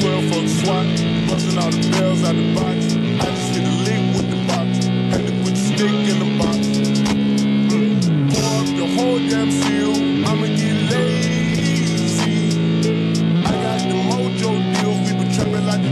12 for the Busting all the bells out the box. I just hit a lick with the box. Had to put the stick in the box. Mm. Pour up the whole damn seal. I'ma get lazy. I got the mojo deals. We been trapping like the